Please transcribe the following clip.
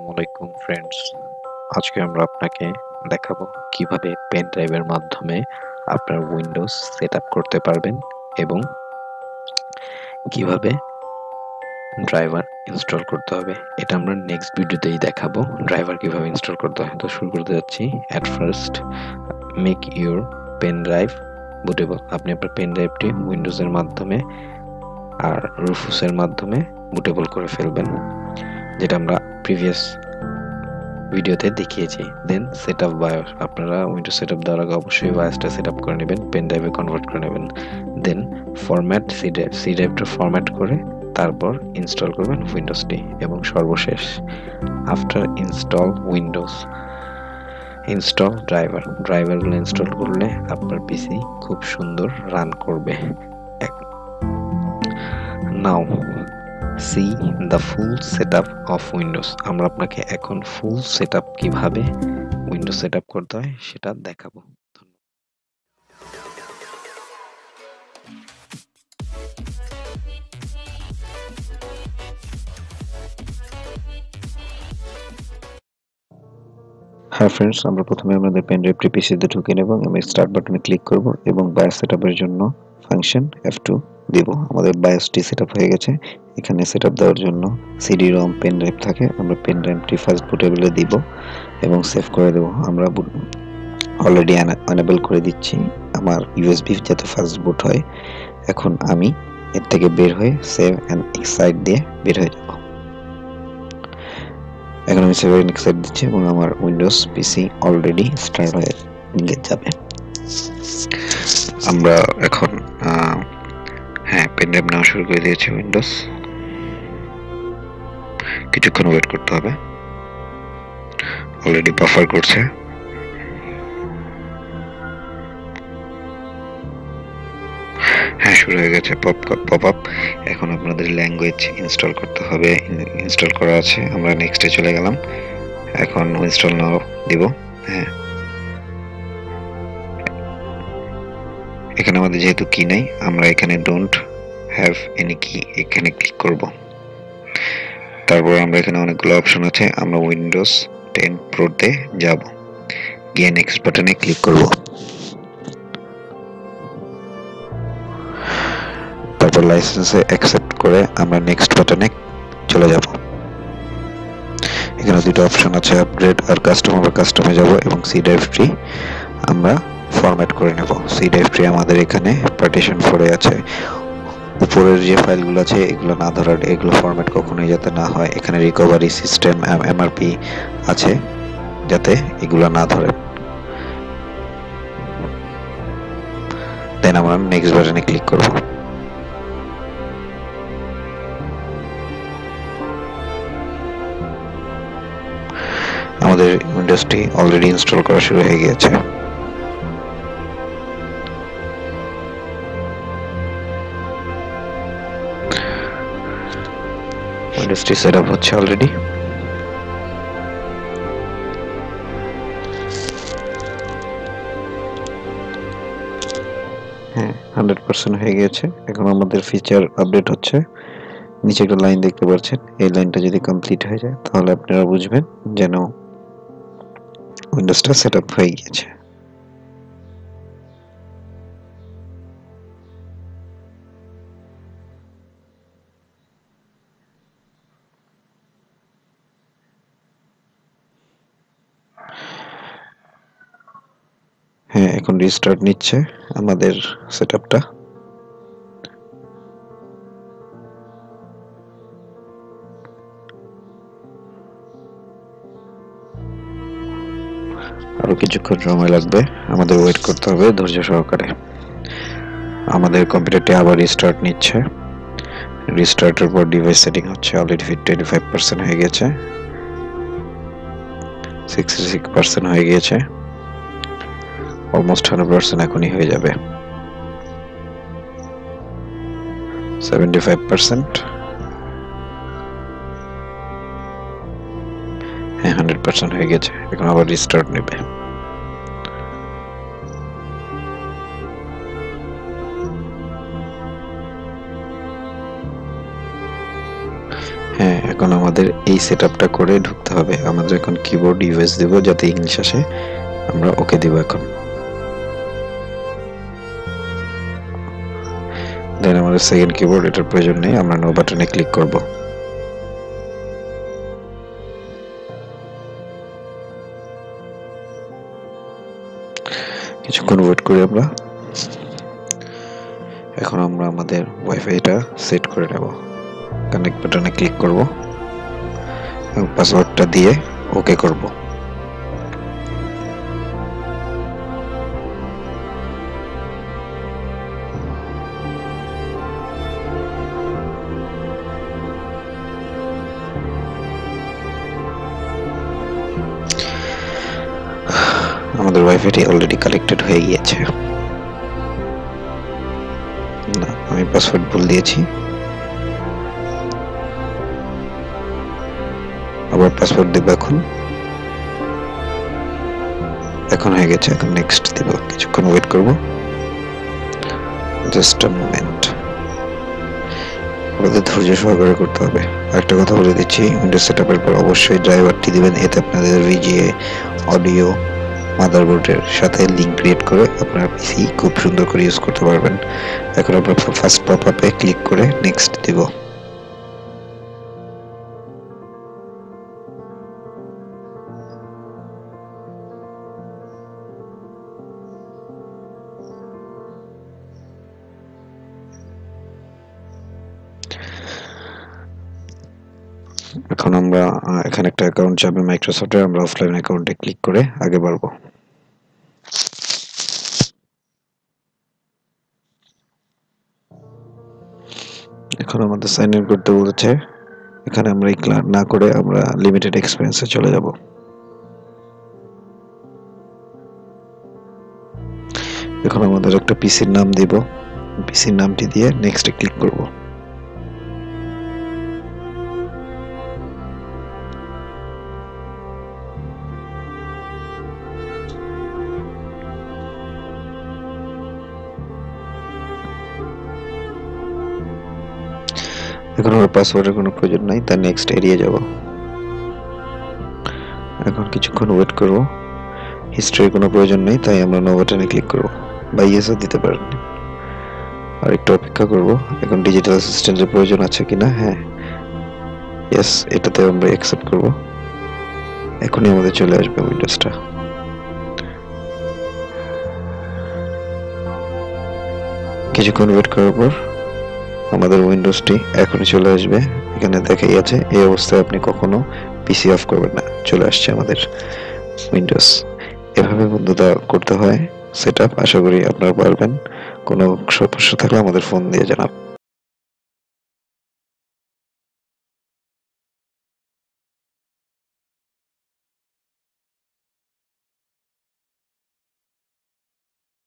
আসসালামু ফ্রেন্ডস আজকে আমরা আপনাকে দেখাবো কীভাবে পেন ড্রাইভের মাধ্যমে আপনার উইন্ডোজ সেট করতে পারবেন এবং কীভাবে ড্রাইভার ইনস্টল করতে হবে। এটা আমরা নেক্সট ভিডিওতেই দেখাবো ড্রাইভার কীভাবে ইনস্টল করতে হয়। তো শুরু করতে যাচ্ছি। At first make your pen drive bootable আপনি আপনার পেন ড্রাইভটি উইন্ডোজের মাধ্যমে আর রুফুসের মাধ্যমে বুটেবল করে ফেলবেন, যেটা আমরা প্রিভিয়াস ভিডিওতে দেখিয়েছি। দেন সেট আপ বায়োস আপনারা উইন্ডোজ সেট আপ দেওয়ার আগে অবশ্যই বায়োসটা সেট আপ করে নেবেন পেন ড্রাইভে কনভার্ট করে নেবেন। Then format C drive C ড্রাইভটা format করে তারপর ইনস্টল করবেন উইন্ডোজটি এবং সর্বশেষ after install Windows install driver ড্রাইভারগুলো install করলে আপনার পিসি খুব সুন্দর রান করবে। Now see the full set up of Windows আমরা আপনাকে এখন ফুল সেট আপ কীভাবে উইন্ডোজ সেট আপ করতে হয় সেটা দেখাবো। হ্যাঁ ফ্রেন্ডস আমরা প্রথমে আমাদের পেন ড্রাইভটি পিসিতে ঢুকে নেব, আমি স্টার্ট বাটনে ক্লিক করব এবং বায়োস সেটআপের জন্য ফাংশন F2 দিব। আমাদের বায়োসটি সেটআপ হয়ে গেছে। এখানে সেটআপ দেওয়ার জন্য সিডি রম পেন ড্রাইভ থাকে। আমরা পেন ড্রাইভটি ফার্স্ট বুটেবলে দিব এবং সেভ করে দেব। আমরা অলরেডি অ্যানেবল করে দিচ্ছি আমার ইউএসবি যাতে ফার্স্ট বুট হয়। এখন আমি এর থেকে বের হয়ে সেভ অ্যান্ড এক্সাইট দিয়ে বের হয়ে যাব। এখন আমি সেভ অ্যান্ড এক্সাইট দিচ্ছি এবং আমার উইন্ডোজ পিসি অলরেডি স্টার্ট হয়ে যাবে। আমরা এখন হ্যাঁ পেনড্রাইভ নেওয়া শুরু করে দিয়েছি উইন্ডোজ কিছুক্ষণ ওয়েট করতে হবে। অলরেডি বাফার করছে। হ্যাঁ শুরু হয়ে গেছে পপ পপ আপ এখন আপনাদের ল্যাঙ্গুয়েজ ইনস্টল করতে হবে। ইনস্টল করা আছে। আমরা নেক্সটে চলে গেলাম। এখন ইনস্টল নাও, দিব। হ্যাঁ। এখানে আমাদের যেহেতু কি নাই, আমরা এখানে ডোন্ট হ্যাভ এনি কি এখানে ক্লিক করব। তারপর আমরা এখানে অনেকগুলো অপশন আছে। আমরা উইন্ডোজ টেন প্রোতে যাব। গিয়ে নেক্সট বাটনে ক্লিক করব। তারপর লাইসেন্সে অ্যাকসেপ্ট করে আমরা নেক্সট বাটনে চলে যাব। এখানে দুটো অপশন আছে আপগ্রেড আর কাস্টম আমরা কাস্টমে যাব এবং সি ডাইভ ড্রাইভটি আমরা ফরম্যাট করে নেব। সি ডাইভ ড্রাইভটি আমাদের এখানে পার্টিশন ফোরে আছে। উপরের যে ফাইলগুলো আছে, এগুলো না ধরার, এগুলো ফরম্যাট কখনোই যাতে না হয়। এখানে রিকভারি সিস্টেম এমআরপি আছে, যাতে এগুলো না ধরে। দেন আমরা নেক্সট বাটনে ক্লিক করব। আমাদের উইন্ডোজটি অলরেডি ইনস্টল করা শুরু হয়ে গিয়েছে। উইন্ডোজটি সেট আপ হচ্ছে অলরেডি হ্যাঁ হান্ড্রেড পার্সেন্ট হয়ে গিয়েছে। এখন আমাদের ফিচার আপডেট হচ্ছে। নিচে একটা লাইন দেখতে পাচ্ছেন। এই লাইনটা যদি কমপ্লিট হয়ে যায়, তাহলে আপনারা বুঝবেন যেন উইন্ডোজটা সেট আপ হয়ে গিয়েছে। হ্যাঁ এখন রিস্টার্ট নিচ্ছে আমাদের সেটআপটা আরও কিছুক্ষণ সময় লাগবে, আমাদের ওয়েট করতে হবে ধৈর্য সহকারে। আমাদের কম্পিউটারটি আবার রিস্টার্ট নিচ্ছে। রিস্টার্টের পর ডিভাইস সেটিং হচ্ছে অলরেডি টোয়েন্টি ফাইভ পার্সেন্ট হয়ে গেছে। সিক্সটি সিক্স পার্সেন্ট হয়ে গিয়েছে অলমোস্ট হান্ড্রেড পার্সেন্ট এখনই হয়ে যাবে। সেভেন্টি ফাইভ পার্সেন্ট হ্যাঁ হান্ড্রেড পার্সেন্ট হয়ে গেছে। এখন আবার রিস্টার্ট নেবে। হ্যাঁ এখন আমাদের এই সেট করে ঢুকতে হবে। আমাদের এখন কিবোর্ড ইউএস দেব, যাতে ইংলিশ আসে, আমরা ওকে দিব এখন। সেকেন্ড কিবোর্ড এটার প্রয়োজন নেই, আমরা নো বাটনে ক্লিক করব। কিছুক্ষণ ওয়েট করি আমরা। এখন আমরা আমাদের ওয়াইফাইটা সেট করে নেব। কানেক্ট বাটনে ক্লিক করব। এবং পাসওয়ার্ডটা দিয়ে ওকে করব। আমাদের ওয়াইফাইটি অলরেডি কানেক্টেড হয়ে গিয়েছে। না, আমি পাসওয়ার্ড ভুল দিয়েছি। আবার পাসওয়ার্ড দেব এখন। এখন হয়ে গেছে, এখন নেক্সট দিব। কিছুক্ষণ ওয়েট করব। জাস্ট আ মোমেন্ট আমাদের ধৈর্য সহকারে করতে হবে। একটা কথা বলে দিচ্ছি উইন্ডোজ সেট আপের পর অবশ্যই ড্রাইভারটি দিবেন, এতে আপনাদের ভিজিএ অডিও মাদারবোর্ডের সাথে লিঙ্ক ক্রিয়েট করে আপনার পিসি খুব সুন্দর করে ইউজ করতে পারবেন। এখন আমরা ফার্স্ট পপ আপে ক্লিক করে নেক্সট দিব। এখন আমরা এখানে একটা অ্যাকাউন্ট যাবে মাইক্রোসফটে আমরা অফলাইন অ্যাকাউন্টে ক্লিক করে আগে বাড়বো। এখন আমাদের সাইন ইন করতে বলেছে। এখানে আমরা না করে আমরা লিমিটেড এক্সপেন্সে চলে যাব। এখন আমাদের একটা পিসির নাম দিব। পিসির নামটি দিয়ে নেক্সটে ক্লিক করব। এখন আমার পাসওয়ার্ডের কোনো প্রয়োজন নাই তার নেক্সট এরিয়া যাব। এখন কিছুক্ষণ ওয়েট করব। হিস্ট্রির কোনো প্রয়োজন নেই, তাই আমরা নো বাটনে ক্লিক করব। বা ইয়েসও দিতে পারেন। আর একটু অপেক্ষা করব, এখন ডিজিটাল অ্যাসিস্ট্যান্টের প্রয়োজন আছে কিনা? হ্যাঁ। ইয়েস এটাতে আমরা অ্যাকসেপ্ট করব। এখনই আমাদের চলে আসবে উইন্ডোজটা কিছুক্ষণ ওয়েট করার পর আমাদের উইন্ডোজটি এখনই চলে আসবে। এখানে দেখাই আছে, এই অবস্থায় আপনি কখনো পিসি অফ করবেন না। চলে আসছে আমাদের উইন্ডোজ। এভাবে বন্ধুতা করতে হয় সেট আশা করি আপনারা পারবেন। কোনো সমস্যা থাকলে আমাদের ফোন দিয়ে জানাবেন।